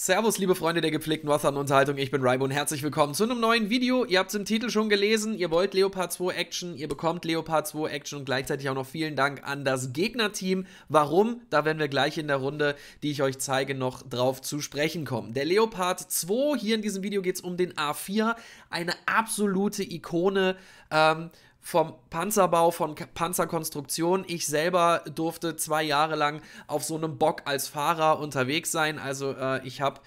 Servus, liebe Freunde der gepflegten Northern-Unterhaltung, ich bin Raibo und herzlich willkommen zu einem neuen Video. Ihr habt es im Titel schon gelesen, ihr wollt Leopard 2 Action, ihr bekommt Leopard 2 Action und gleichzeitig auch noch vielen Dank an das Gegnerteam. Warum? Da werden wir gleich in der Runde, die ich euch zeige, noch drauf zu sprechen kommen. Der Leopard 2, hier in diesem Video geht es um den A4, eine absolute Ikone, ähm, vom Panzerbau, von Panzerkonstruktion. Ich selber durfte zwei Jahre lang auf so einem Bock als Fahrer unterwegs sein. Also äh, ich habe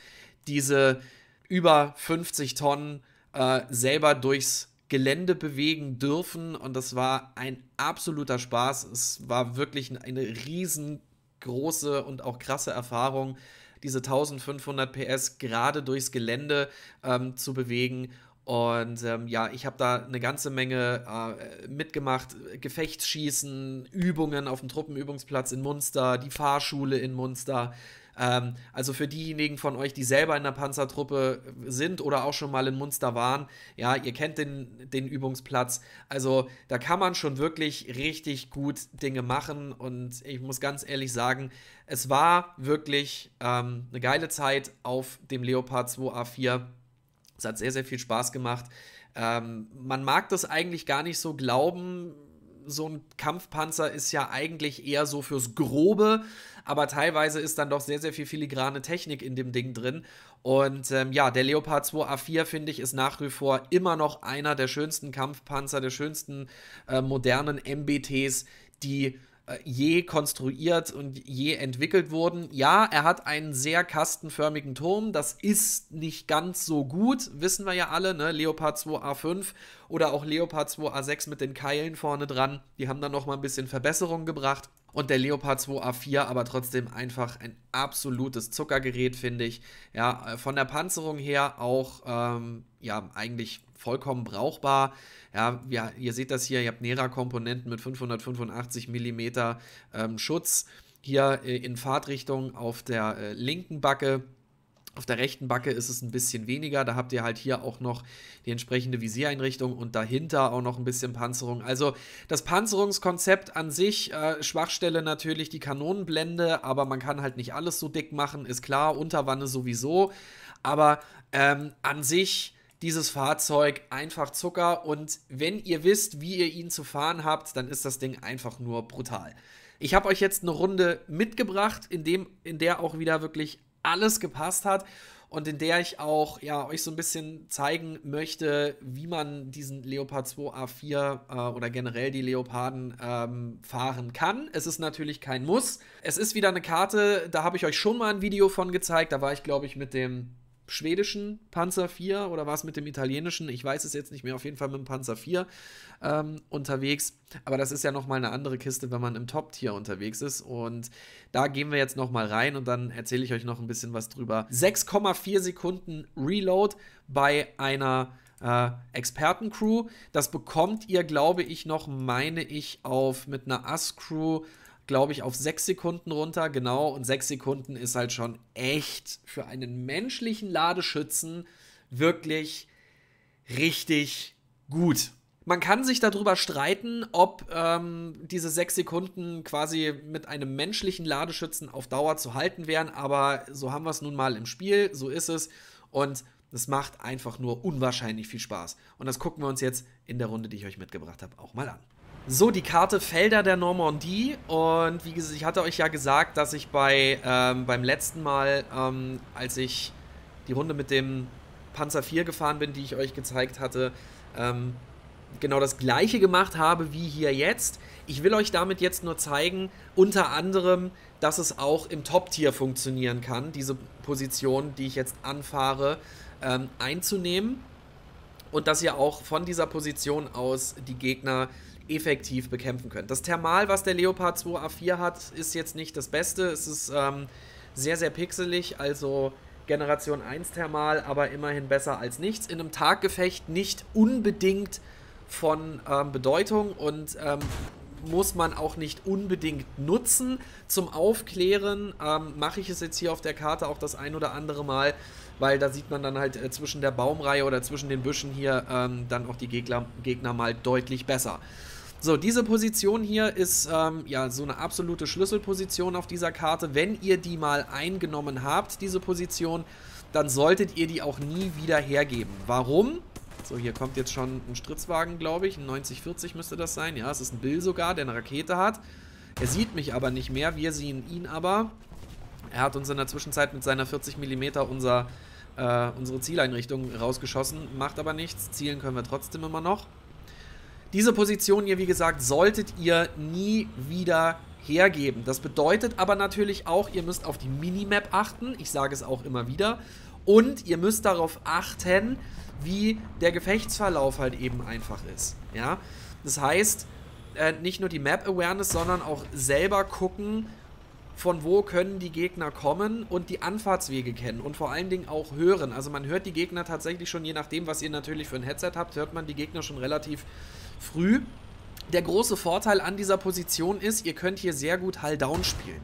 diese über 50 Tonnen äh, selber durchs Gelände bewegen dürfen und das war ein absoluter Spaß. Es war wirklich eine riesengroße und auch krasse Erfahrung, diese 1500 PS gerade durchs Gelände ähm, zu bewegen und ähm, ja, ich habe da eine ganze Menge äh, mitgemacht. Gefechtsschießen, Übungen auf dem Truppenübungsplatz in Munster, die Fahrschule in Munster. Ähm, also für diejenigen von euch, die selber in der Panzertruppe sind oder auch schon mal in Munster waren, ja, ihr kennt den, den Übungsplatz. Also da kann man schon wirklich richtig gut Dinge machen. Und ich muss ganz ehrlich sagen, es war wirklich ähm, eine geile Zeit auf dem Leopard 2A4 es hat sehr, sehr viel Spaß gemacht. Ähm, man mag das eigentlich gar nicht so glauben. So ein Kampfpanzer ist ja eigentlich eher so fürs Grobe, aber teilweise ist dann doch sehr, sehr viel filigrane Technik in dem Ding drin. Und ähm, ja, der Leopard 2 A4, finde ich, ist nach wie vor immer noch einer der schönsten Kampfpanzer, der schönsten äh, modernen MBTs, die je konstruiert und je entwickelt wurden. Ja, er hat einen sehr kastenförmigen Turm. Das ist nicht ganz so gut, wissen wir ja alle. Ne? Leopard 2 A5 oder auch Leopard 2 A6 mit den Keilen vorne dran. Die haben dann noch mal ein bisschen Verbesserung gebracht. Und der Leopard 2 A4 aber trotzdem einfach ein absolutes Zuckergerät, finde ich. Ja, äh, von der Panzerung her auch, ähm, ja, eigentlich vollkommen brauchbar. Ja, ja, ihr seht das hier, ihr habt Nera-Komponenten mit 585 mm ähm, Schutz. Hier äh, in Fahrtrichtung auf der äh, linken Backe. Auf der rechten Backe ist es ein bisschen weniger. Da habt ihr halt hier auch noch die entsprechende Visiereinrichtung und dahinter auch noch ein bisschen Panzerung. Also das Panzerungskonzept an sich, äh, Schwachstelle natürlich die Kanonenblende, aber man kann halt nicht alles so dick machen, ist klar. Unterwanne sowieso. Aber ähm, an sich dieses Fahrzeug einfach Zucker und wenn ihr wisst, wie ihr ihn zu fahren habt, dann ist das Ding einfach nur brutal. Ich habe euch jetzt eine Runde mitgebracht, in, dem, in der auch wieder wirklich alles gepasst hat und in der ich auch ja, euch so ein bisschen zeigen möchte, wie man diesen Leopard 2 A4 äh, oder generell die Leoparden ähm, fahren kann. Es ist natürlich kein Muss. Es ist wieder eine Karte, da habe ich euch schon mal ein Video von gezeigt. Da war ich, glaube ich, mit dem schwedischen Panzer 4 oder war es mit dem italienischen? Ich weiß es jetzt nicht mehr, auf jeden Fall mit dem Panzer 4 ähm, unterwegs. Aber das ist ja nochmal eine andere Kiste, wenn man im Top-Tier unterwegs ist. Und da gehen wir jetzt nochmal rein und dann erzähle ich euch noch ein bisschen was drüber. 6,4 Sekunden Reload bei einer äh, Expertencrew. Das bekommt ihr, glaube ich, noch, meine ich, auf mit einer Ass-Crew glaube ich, auf sechs Sekunden runter, genau. Und sechs Sekunden ist halt schon echt für einen menschlichen Ladeschützen wirklich richtig gut. Man kann sich darüber streiten, ob ähm, diese sechs Sekunden quasi mit einem menschlichen Ladeschützen auf Dauer zu halten wären, aber so haben wir es nun mal im Spiel, so ist es. Und es macht einfach nur unwahrscheinlich viel Spaß. Und das gucken wir uns jetzt in der Runde, die ich euch mitgebracht habe, auch mal an. So, die Karte Felder der Normandie. Und wie gesagt, ich hatte euch ja gesagt, dass ich bei, ähm, beim letzten Mal, ähm, als ich die Runde mit dem Panzer 4 gefahren bin, die ich euch gezeigt hatte, ähm, genau das gleiche gemacht habe wie hier jetzt. Ich will euch damit jetzt nur zeigen, unter anderem, dass es auch im Top-Tier funktionieren kann, diese Position, die ich jetzt anfahre, ähm, einzunehmen. Und dass ihr auch von dieser Position aus die Gegner effektiv bekämpfen könnt. Das Thermal, was der Leopard 2A4 hat, ist jetzt nicht das Beste. Es ist ähm, sehr, sehr pixelig, also Generation 1 Thermal, aber immerhin besser als nichts. In einem Taggefecht nicht unbedingt von ähm, Bedeutung und ähm, muss man auch nicht unbedingt nutzen. Zum Aufklären ähm, mache ich es jetzt hier auf der Karte auch das ein oder andere Mal, weil da sieht man dann halt äh, zwischen der Baumreihe oder zwischen den Büschen hier ähm, dann auch die Gegner, Gegner mal deutlich besser. So, diese Position hier ist ähm, ja so eine absolute Schlüsselposition auf dieser Karte. Wenn ihr die mal eingenommen habt, diese Position, dann solltet ihr die auch nie wieder hergeben. Warum? So, hier kommt jetzt schon ein Stritzwagen, glaube ich. Ein 9040 müsste das sein. Ja, es ist ein Bill sogar, der eine Rakete hat. Er sieht mich aber nicht mehr. Wir sehen ihn aber. Er hat uns in der Zwischenzeit mit seiner 40 mm unser, äh, unsere Zieleinrichtung rausgeschossen. Macht aber nichts. Zielen können wir trotzdem immer noch. Diese Position hier, wie gesagt, solltet ihr nie wieder hergeben. Das bedeutet aber natürlich auch, ihr müsst auf die Minimap achten. Ich sage es auch immer wieder. Und ihr müsst darauf achten, wie der Gefechtsverlauf halt eben einfach ist. Ja, das heißt, äh, nicht nur die Map Awareness, sondern auch selber gucken, von wo können die Gegner kommen und die Anfahrtswege kennen und vor allen Dingen auch hören. Also man hört die Gegner tatsächlich schon, je nachdem, was ihr natürlich für ein Headset habt, hört man die Gegner schon relativ früh. Der große Vorteil an dieser Position ist, ihr könnt hier sehr gut Hull Down spielen.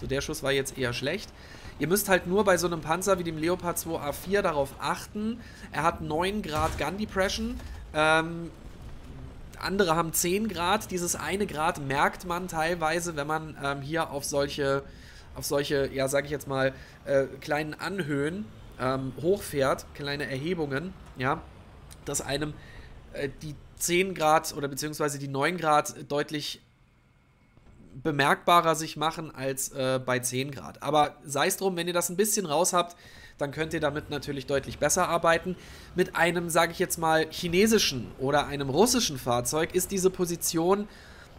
So, der Schuss war jetzt eher schlecht. Ihr müsst halt nur bei so einem Panzer wie dem Leopard 2 A4 darauf achten. Er hat 9 Grad Gun Depression. Ähm, andere haben 10 Grad. Dieses eine Grad merkt man teilweise, wenn man ähm, hier auf solche, auf solche, ja, sag ich jetzt mal, äh, kleinen Anhöhen ähm, hochfährt, kleine Erhebungen, ja, dass einem äh, die 10 Grad oder beziehungsweise die 9 Grad deutlich bemerkbarer sich machen als äh, bei 10 Grad. Aber sei es drum, wenn ihr das ein bisschen raus habt, dann könnt ihr damit natürlich deutlich besser arbeiten. Mit einem, sage ich jetzt mal, chinesischen oder einem russischen Fahrzeug ist diese Position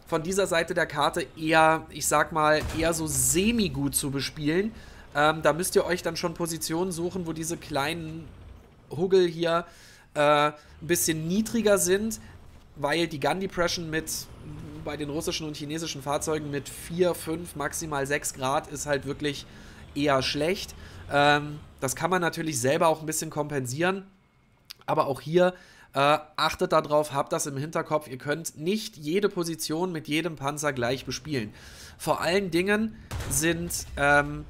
von dieser Seite der Karte eher, ich sag mal, eher so semi-gut zu bespielen. Ähm, da müsst ihr euch dann schon Positionen suchen, wo diese kleinen Huggel hier äh, ein bisschen niedriger sind, weil die Gun Depression mit bei den russischen und chinesischen Fahrzeugen mit 4, 5, maximal 6 Grad ist halt wirklich eher schlecht. Ähm, das kann man natürlich selber auch ein bisschen kompensieren. Aber auch hier äh, achtet darauf, habt das im Hinterkopf. Ihr könnt nicht jede Position mit jedem Panzer gleich bespielen. Vor allen Dingen sind ähm,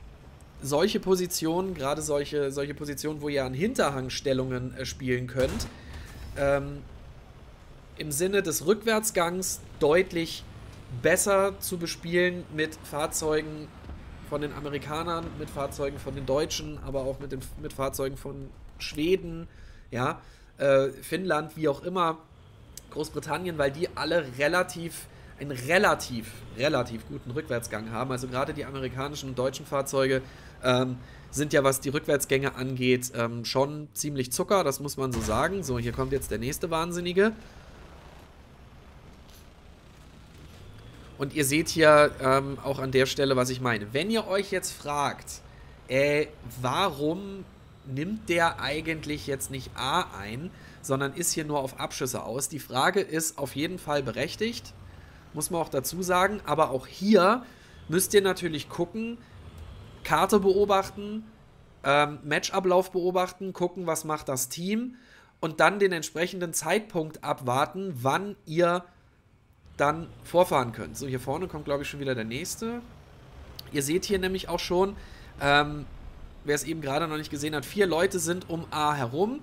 solche Positionen, gerade solche, solche Positionen, wo ihr an Hinterhangstellungen äh, spielen könnt, ähm, im Sinne des Rückwärtsgangs deutlich besser zu bespielen mit Fahrzeugen von den Amerikanern, mit Fahrzeugen von den Deutschen, aber auch mit, den, mit Fahrzeugen von Schweden, ja, äh, Finnland, wie auch immer, Großbritannien, weil die alle relativ, einen relativ, relativ guten Rückwärtsgang haben. Also gerade die amerikanischen und deutschen Fahrzeuge ähm, sind ja, was die Rückwärtsgänge angeht, ähm, schon ziemlich Zucker, das muss man so sagen. So, hier kommt jetzt der nächste Wahnsinnige. Und ihr seht hier ähm, auch an der Stelle, was ich meine. Wenn ihr euch jetzt fragt, äh, warum nimmt der eigentlich jetzt nicht A ein, sondern ist hier nur auf Abschüsse aus? Die Frage ist auf jeden Fall berechtigt, muss man auch dazu sagen. Aber auch hier müsst ihr natürlich gucken, Karte beobachten, ähm, Matchablauf beobachten, gucken, was macht das Team und dann den entsprechenden Zeitpunkt abwarten, wann ihr dann vorfahren könnt. So, hier vorne kommt, glaube ich, schon wieder der nächste. Ihr seht hier nämlich auch schon, ähm, wer es eben gerade noch nicht gesehen hat, vier Leute sind um A herum.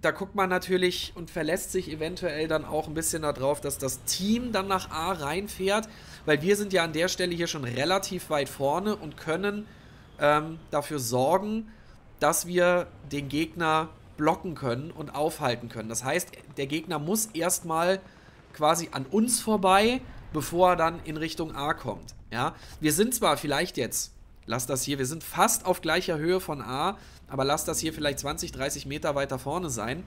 Da guckt man natürlich und verlässt sich eventuell dann auch ein bisschen darauf, dass das Team dann nach A reinfährt, weil wir sind ja an der Stelle hier schon relativ weit vorne und können ähm, dafür sorgen, dass wir den Gegner blocken können und aufhalten können. Das heißt, der Gegner muss erstmal quasi an uns vorbei, bevor er dann in Richtung A kommt. Ja, wir sind zwar vielleicht jetzt, lass das hier, wir sind fast auf gleicher Höhe von A, aber lass das hier vielleicht 20, 30 Meter weiter vorne sein.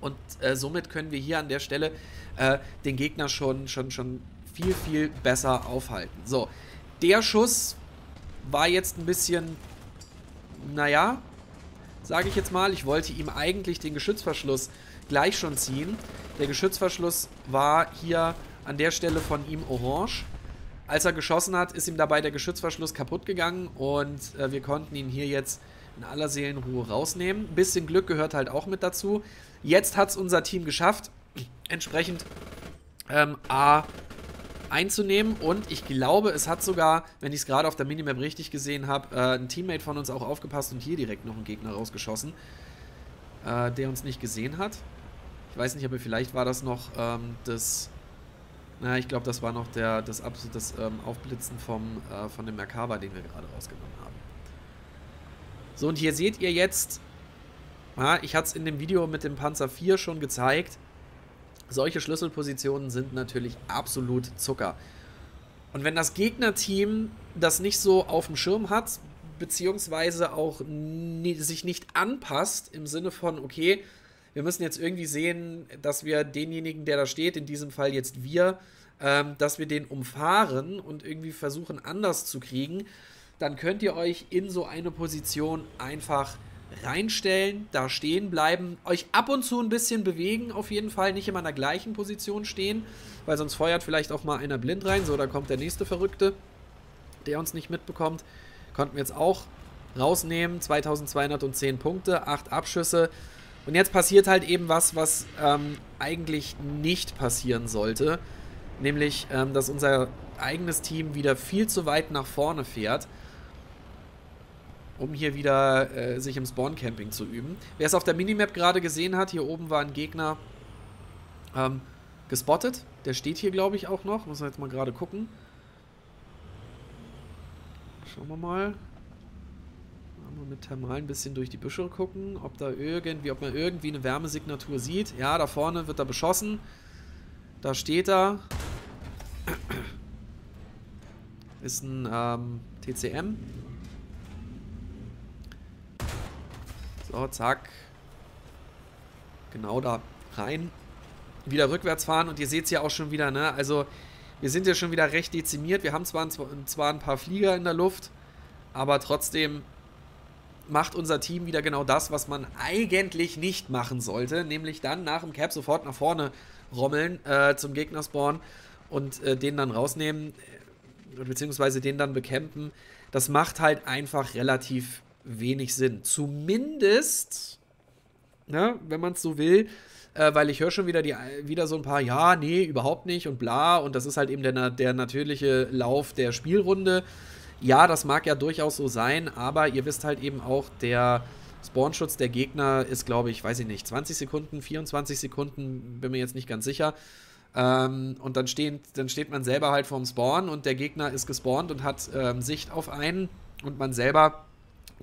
Und äh, somit können wir hier an der Stelle äh, den Gegner schon, schon, schon viel, viel besser aufhalten. So, der Schuss war jetzt ein bisschen, naja, sage ich jetzt mal. Ich wollte ihm eigentlich den Geschützverschluss gleich schon ziehen. Der Geschützverschluss war hier an der Stelle von ihm orange. Als er geschossen hat, ist ihm dabei der Geschützverschluss kaputt gegangen und äh, wir konnten ihn hier jetzt in aller Seelenruhe rausnehmen. Ein bisschen Glück gehört halt auch mit dazu. Jetzt hat es unser Team geschafft, entsprechend ähm, A einzunehmen und ich glaube, es hat sogar, wenn ich es gerade auf der Minimap richtig gesehen habe, äh, ein Teammate von uns auch aufgepasst und hier direkt noch einen Gegner rausgeschossen, äh, der uns nicht gesehen hat. Ich weiß nicht, aber vielleicht war das noch ähm, das... Na, ich glaube, das war noch der, das, das ähm, Aufblitzen vom, äh, von dem Merkaba, den wir gerade rausgenommen haben. So, und hier seht ihr jetzt, ja, ich hatte es in dem Video mit dem Panzer 4 schon gezeigt, solche Schlüsselpositionen sind natürlich absolut Zucker. Und wenn das Gegnerteam das nicht so auf dem Schirm hat, beziehungsweise auch sich nicht anpasst im Sinne von, okay, wir müssen jetzt irgendwie sehen, dass wir denjenigen, der da steht, in diesem Fall jetzt wir, ähm, dass wir den umfahren und irgendwie versuchen anders zu kriegen, dann könnt ihr euch in so eine Position einfach reinstellen, da stehen bleiben, euch ab und zu ein bisschen bewegen, auf jeden Fall nicht immer in der gleichen Position stehen, weil sonst feuert vielleicht auch mal einer blind rein, so, da kommt der nächste Verrückte, der uns nicht mitbekommt. Konnten wir jetzt auch rausnehmen, 2210 Punkte, 8 Abschüsse. Und jetzt passiert halt eben was, was ähm, eigentlich nicht passieren sollte, nämlich, ähm, dass unser eigenes Team wieder viel zu weit nach vorne fährt um hier wieder äh, sich im Spawn-Camping zu üben. Wer es auf der Minimap gerade gesehen hat, hier oben war ein Gegner ähm, gespottet. Der steht hier, glaube ich, auch noch. Muss man jetzt mal gerade gucken. Schauen wir mal. Mal mit Thermal ein bisschen durch die Büsche gucken, ob da irgendwie, ob man irgendwie eine Wärmesignatur sieht. Ja, da vorne wird er beschossen. Da steht er. Ist ein ähm, TCM. So, zack. Genau da rein. Wieder rückwärts fahren und ihr seht es ja auch schon wieder, ne? Also, wir sind ja schon wieder recht dezimiert. Wir haben zwar, zwar ein paar Flieger in der Luft, aber trotzdem macht unser Team wieder genau das, was man eigentlich nicht machen sollte, nämlich dann nach dem Cap sofort nach vorne rommeln äh, zum Gegnerspawn und äh, den dann rausnehmen, äh, beziehungsweise den dann bekämpfen. Das macht halt einfach relativ wenig Sinn. Zumindest, ne, wenn man es so will, äh, weil ich höre schon wieder, die, wieder so ein paar, ja, nee, überhaupt nicht und bla. Und das ist halt eben der, der natürliche Lauf der Spielrunde. Ja, das mag ja durchaus so sein, aber ihr wisst halt eben auch, der Spawnschutz der Gegner ist, glaube ich, weiß ich nicht, 20 Sekunden, 24 Sekunden, bin mir jetzt nicht ganz sicher. Ähm, und dann, stehen, dann steht man selber halt vorm Spawn und der Gegner ist gespawnt und hat ähm, Sicht auf einen und man selber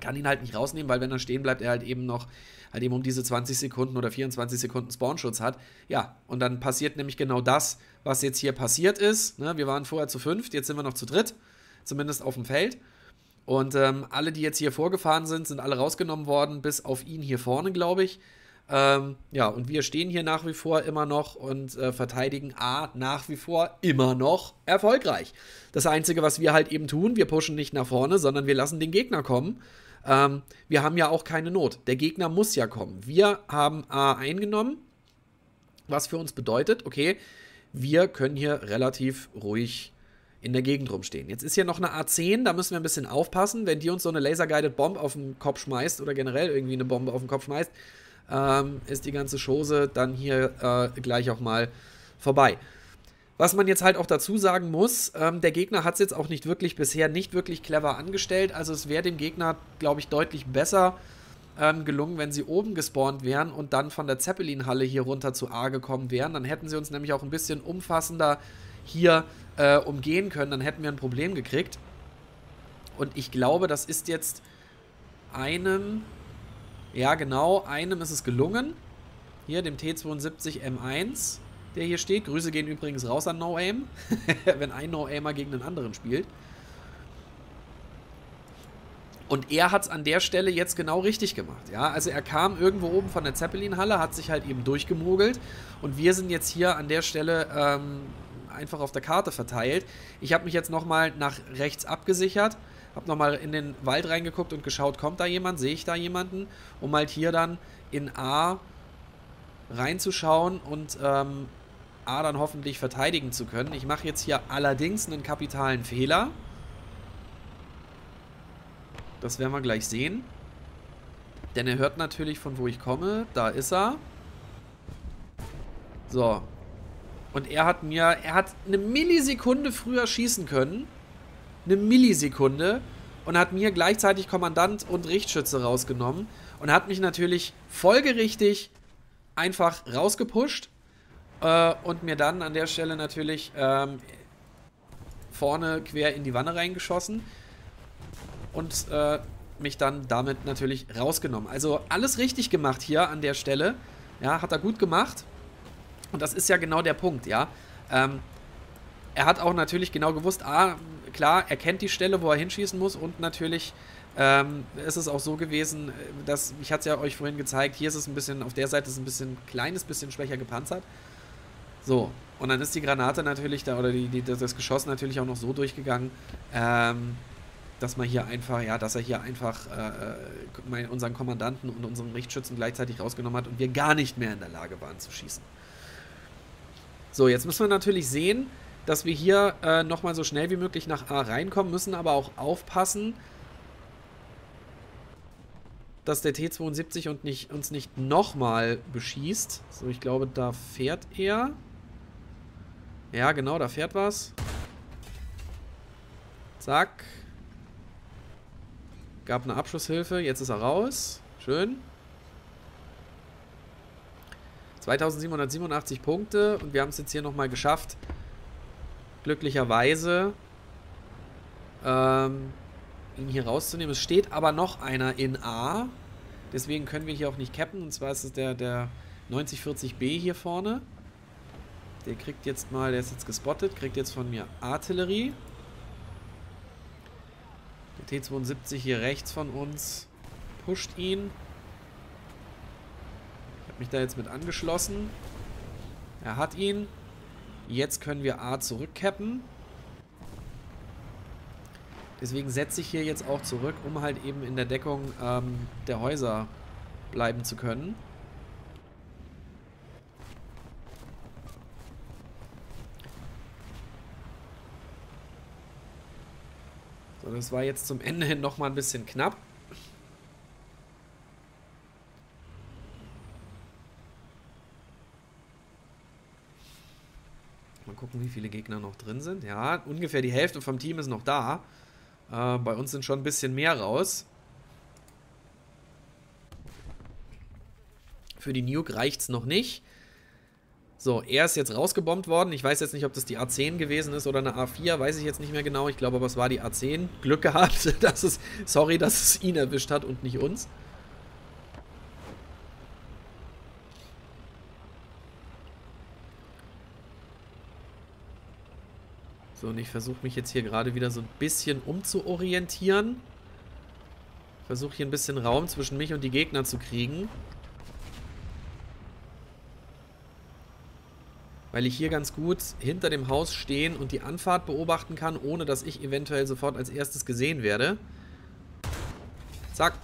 kann ihn halt nicht rausnehmen, weil wenn er stehen bleibt, er halt eben noch halt eben um diese 20 Sekunden oder 24 Sekunden Spawnschutz hat. Ja, und dann passiert nämlich genau das, was jetzt hier passiert ist. Ne? Wir waren vorher zu fünft, jetzt sind wir noch zu dritt, zumindest auf dem Feld. Und ähm, alle, die jetzt hier vorgefahren sind, sind alle rausgenommen worden, bis auf ihn hier vorne, glaube ich. Ähm, ja, und wir stehen hier nach wie vor immer noch und äh, verteidigen A nach wie vor immer noch erfolgreich. Das Einzige, was wir halt eben tun, wir pushen nicht nach vorne, sondern wir lassen den Gegner kommen. Ähm, wir haben ja auch keine Not. Der Gegner muss ja kommen. Wir haben A eingenommen, was für uns bedeutet, okay, wir können hier relativ ruhig in der Gegend rumstehen. Jetzt ist hier noch eine A10, da müssen wir ein bisschen aufpassen. Wenn die uns so eine Laser-Guided Bomb auf den Kopf schmeißt oder generell irgendwie eine Bombe auf den Kopf schmeißt, ähm, ist die ganze Chose dann hier äh, gleich auch mal vorbei. Was man jetzt halt auch dazu sagen muss, ähm, der Gegner hat es jetzt auch nicht wirklich bisher nicht wirklich clever angestellt. Also es wäre dem Gegner, glaube ich, deutlich besser ähm, gelungen, wenn sie oben gespawnt wären und dann von der Zeppelin-Halle hier runter zu A gekommen wären. Dann hätten sie uns nämlich auch ein bisschen umfassender hier äh, umgehen können. Dann hätten wir ein Problem gekriegt. Und ich glaube, das ist jetzt einem, ja genau, einem ist es gelungen. Hier, dem T72 M1 der hier steht. Grüße gehen übrigens raus an No Aim, wenn ein No Aimer gegen den anderen spielt. Und er hat es an der Stelle jetzt genau richtig gemacht. Ja? Also er kam irgendwo oben von der Zeppelin-Halle, hat sich halt eben durchgemogelt. Und wir sind jetzt hier an der Stelle ähm, einfach auf der Karte verteilt. Ich habe mich jetzt nochmal nach rechts abgesichert. Habe nochmal in den Wald reingeguckt und geschaut, kommt da jemand, sehe ich da jemanden, um halt hier dann in A reinzuschauen und ähm, A dann hoffentlich verteidigen zu können. Ich mache jetzt hier allerdings einen kapitalen Fehler. Das werden wir gleich sehen. Denn er hört natürlich, von wo ich komme. Da ist er. So. Und er hat mir, er hat eine Millisekunde früher schießen können. Eine Millisekunde. Und hat mir gleichzeitig Kommandant und Richtschütze rausgenommen. Und hat mich natürlich folgerichtig einfach rausgepusht äh, und mir dann an der Stelle natürlich ähm, vorne quer in die Wanne reingeschossen und äh, mich dann damit natürlich rausgenommen. Also alles richtig gemacht hier an der Stelle. Ja, hat er gut gemacht. Und das ist ja genau der Punkt, ja. Ähm, er hat auch natürlich genau gewusst, ah, klar, er kennt die Stelle, wo er hinschießen muss und natürlich ähm, ist es auch so gewesen, dass, ich hatte es ja euch vorhin gezeigt, hier ist es ein bisschen, auf der Seite ist es ein bisschen kleines, bisschen schwächer gepanzert. So, und dann ist die Granate natürlich da, oder die, die, das Geschoss natürlich auch noch so durchgegangen, ähm, dass man hier einfach, ja, dass er hier einfach äh, unseren Kommandanten und unseren Richtschützen gleichzeitig rausgenommen hat und wir gar nicht mehr in der Lage waren zu schießen. So, jetzt müssen wir natürlich sehen, dass wir hier äh, nochmal so schnell wie möglich nach A reinkommen, müssen aber auch aufpassen, dass der T-72 und nicht, uns nicht nochmal beschießt. So, ich glaube, da fährt er. Ja, genau, da fährt was. Zack. Gab eine Abschusshilfe, jetzt ist er raus. Schön. 2787 Punkte und wir haben es jetzt hier nochmal geschafft, glücklicherweise ähm, ihn hier rauszunehmen. Es steht aber noch einer in A, deswegen können wir hier auch nicht cappen und zwar ist es der, der 9040B hier vorne. Der kriegt jetzt mal, der ist jetzt gespottet, kriegt jetzt von mir Artillerie. Der T-72 hier rechts von uns pusht ihn. Ich habe mich da jetzt mit angeschlossen. Er hat ihn. Jetzt können wir A zurückcappen. Deswegen setze ich hier jetzt auch zurück, um halt eben in der Deckung ähm, der Häuser bleiben zu können. So, das war jetzt zum Ende hin nochmal ein bisschen knapp. Gucken, wie viele Gegner noch drin sind. Ja, ungefähr die Hälfte vom Team ist noch da. Äh, bei uns sind schon ein bisschen mehr raus. Für die Nuke reicht es noch nicht. So, er ist jetzt rausgebombt worden. Ich weiß jetzt nicht, ob das die A10 gewesen ist oder eine A4. Weiß ich jetzt nicht mehr genau. Ich glaube aber, es war die A10. Glück gehabt. Dass es, sorry, dass es ihn erwischt hat und nicht uns. So, und ich versuche mich jetzt hier gerade wieder so ein bisschen umzuorientieren. Versuche hier ein bisschen Raum zwischen mich und die Gegner zu kriegen. weil ich hier ganz gut hinter dem Haus stehen und die Anfahrt beobachten kann, ohne dass ich eventuell sofort als erstes gesehen werde. Zack.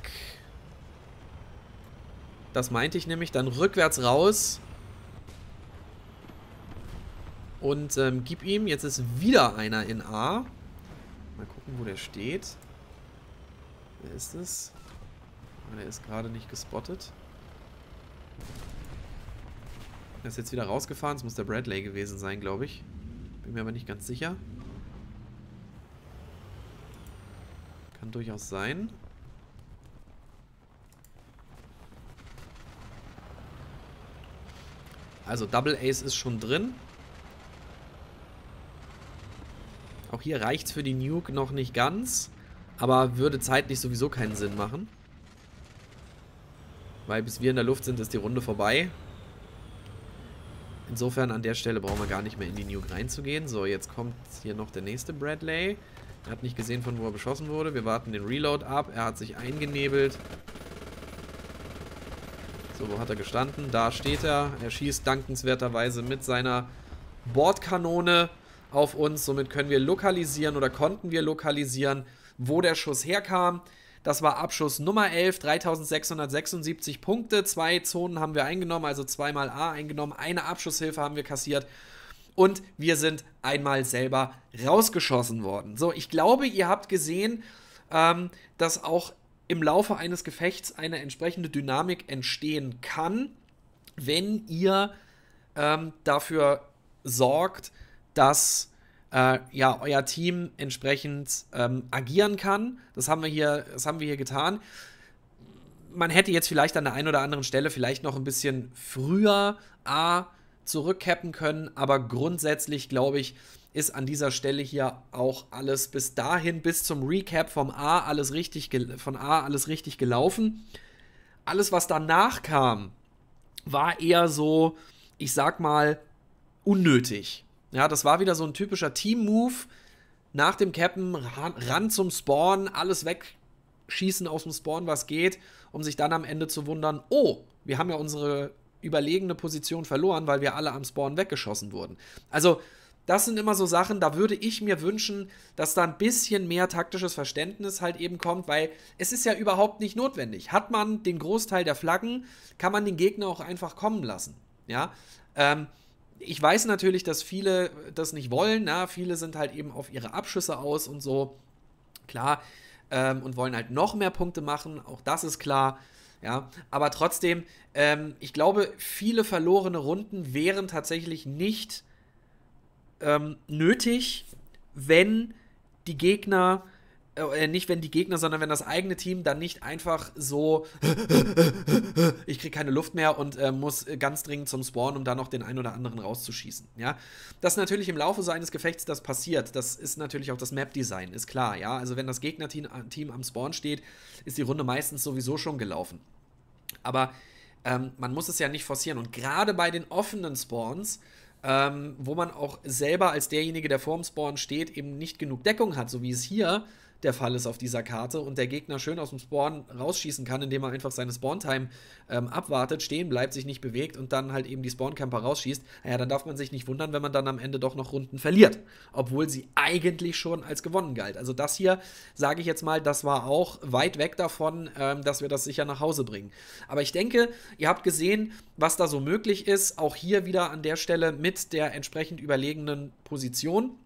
Das meinte ich nämlich. Dann rückwärts raus. Und ähm, gib ihm. Jetzt ist wieder einer in A. Mal gucken, wo der steht. Wer ist es? Ah, der ist gerade nicht gespottet. Er ist jetzt wieder rausgefahren. Es muss der Bradley gewesen sein, glaube ich. Bin mir aber nicht ganz sicher. Kann durchaus sein. Also Double Ace ist schon drin. Auch hier reicht es für die Nuke noch nicht ganz. Aber würde zeitlich sowieso keinen Sinn machen. Weil bis wir in der Luft sind, ist die Runde vorbei. Insofern an der Stelle brauchen wir gar nicht mehr in die Nuke reinzugehen. So, jetzt kommt hier noch der nächste Bradley. Er hat nicht gesehen, von wo er beschossen wurde. Wir warten den Reload ab. Er hat sich eingenebelt. So, wo hat er gestanden? Da steht er. Er schießt dankenswerterweise mit seiner Bordkanone auf uns. Somit können wir lokalisieren oder konnten wir lokalisieren, wo der Schuss herkam. Das war Abschuss Nummer 11, 3676 Punkte. Zwei Zonen haben wir eingenommen, also zweimal A eingenommen. Eine Abschusshilfe haben wir kassiert. Und wir sind einmal selber rausgeschossen worden. So, ich glaube, ihr habt gesehen, ähm, dass auch im Laufe eines Gefechts eine entsprechende Dynamik entstehen kann, wenn ihr ähm, dafür sorgt, dass äh, ja, euer Team entsprechend ähm, agieren kann. Das haben wir hier, das haben wir hier getan. man hätte jetzt vielleicht an der einen oder anderen Stelle vielleicht noch ein bisschen früher A zurückcappen können, aber grundsätzlich glaube ich, ist an dieser Stelle hier auch alles bis dahin, bis zum Recap vom A alles richtig von A alles richtig gelaufen. Alles, was danach kam, war eher so, ich sag mal, unnötig. Ja, das war wieder so ein typischer Team-Move. Nach dem Cappen ran, zum Spawn, alles wegschießen aus dem Spawn, was geht, um sich dann am Ende zu wundern, oh, wir haben ja unsere überlegene Position verloren, weil wir alle am Spawn weggeschossen wurden. Also, das sind immer so Sachen, da würde ich mir wünschen, dass da ein bisschen mehr taktisches Verständnis halt eben kommt, weil es ist ja überhaupt nicht notwendig. Hat man den Großteil der Flaggen, kann man den Gegner auch einfach kommen lassen. Ja, ähm, ich weiß natürlich, dass viele das nicht wollen. Na? Viele sind halt eben auf ihre Abschüsse aus und so. Klar. Ähm, und wollen halt noch mehr Punkte machen. Auch das ist klar. Ja, aber trotzdem, ähm, ich glaube, viele verlorene Runden wären tatsächlich nicht ähm, nötig, wenn die Gegner äh, nicht wenn die Gegner, sondern wenn das eigene Team dann nicht einfach so, ich kriege keine Luft mehr und äh, muss ganz dringend zum Spawn, um da noch den einen oder anderen rauszuschießen. Ja, das natürlich im Laufe so eines Gefechts das passiert. Das ist natürlich auch das Map-Design, ist klar. Ja, also wenn das Gegnerteam äh, am Spawn steht, ist die Runde meistens sowieso schon gelaufen. Aber ähm, man muss es ja nicht forcieren und gerade bei den offenen Spawns ähm, wo man auch selber als derjenige, der vorm Spawn steht, eben nicht genug Deckung hat, so wie es hier der Fall ist auf dieser Karte und der Gegner schön aus dem Spawn rausschießen kann, indem er einfach seine Spawn-Time ähm, abwartet, stehen bleibt, sich nicht bewegt und dann halt eben die Spawn-Camper rausschießt, naja, dann darf man sich nicht wundern, wenn man dann am Ende doch noch Runden verliert. Obwohl sie eigentlich schon als gewonnen galt. Also das hier, sage ich jetzt mal, das war auch weit weg davon, ähm, dass wir das sicher nach Hause bringen. Aber ich denke, ihr habt gesehen, was da so möglich ist. Auch hier wieder an der Stelle mit der entsprechend überlegenen Position.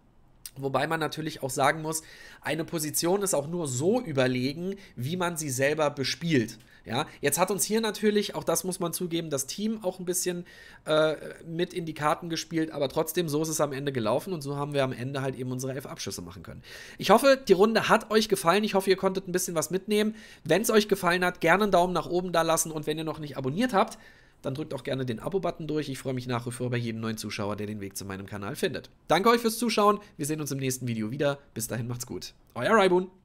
Wobei man natürlich auch sagen muss, eine Position ist auch nur so überlegen, wie man sie selber bespielt. Ja, jetzt hat uns hier natürlich, auch das muss man zugeben, das Team auch ein bisschen äh, mit in die Karten gespielt, aber trotzdem, so ist es am Ende gelaufen und so haben wir am Ende halt eben unsere elf Abschüsse machen können. Ich hoffe, die Runde hat euch gefallen. Ich hoffe, ihr konntet ein bisschen was mitnehmen. Wenn es euch gefallen hat, gerne einen Daumen nach oben da lassen und wenn ihr noch nicht abonniert habt, dann drückt auch gerne den Abo-Button durch. Ich freue mich nach wie vor bei jedem neuen Zuschauer, der den Weg zu meinem Kanal findet. Danke euch fürs Zuschauen. Wir sehen uns im nächsten Video wieder. Bis dahin macht's gut. Euer Raibun.